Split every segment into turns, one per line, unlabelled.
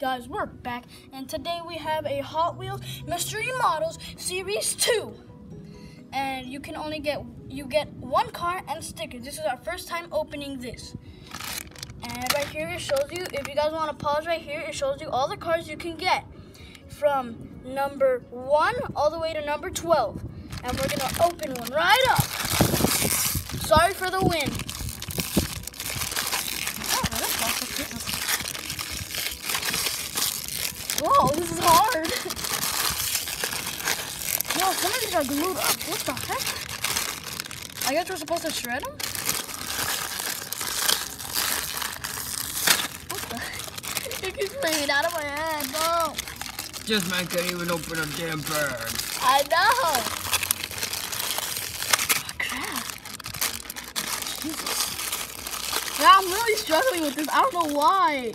Guys, we're back, and today we have a Hot Wheels Mystery Models Series 2. And you can only get, you get one car and sticker. This is our first time opening this. And right here it shows you, if you guys want to pause right here, it shows you all the cars you can get. From number 1 all the way to number 12. And we're going to open one right up. Sorry for the wind. Whoa, this is hard. Yo, some of these are glued up. What the heck? I guess we're supposed to shred them? What the heck? It keeps flying out of my hand. No.
This man can't even open a damn bird.
I know. Oh, crap. Jesus. Yeah, I'm really struggling with this. I don't know why.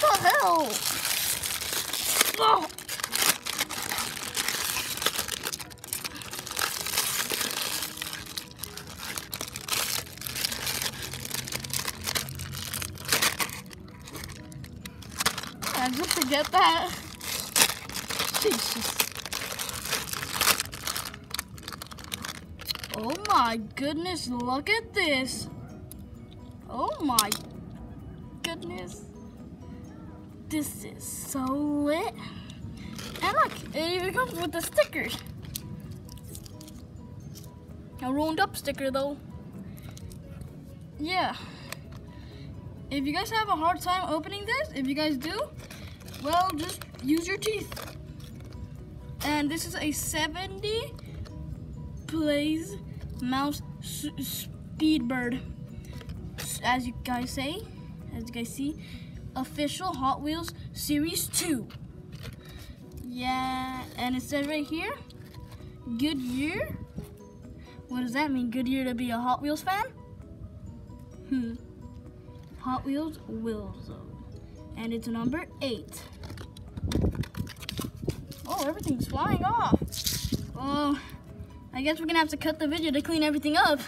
What the hell? Oh. I just forget that. Jesus. Oh my goodness, look at this. Oh my goodness. This is so lit. And look, it even comes with the stickers. A rolled up sticker though. Yeah. If you guys have a hard time opening this, if you guys do, well, just use your teeth. And this is a 70 plays mouse speedbird. As you guys say, as you guys see, official Hot Wheels Series 2. Yeah, and it says right here, Goodyear. What does that mean? Goodyear to be a Hot Wheels fan? Hmm. Hot Wheels Wilzo. And it's number eight. Oh, everything's flying off. Oh, I guess we're gonna have to cut the video to clean everything up.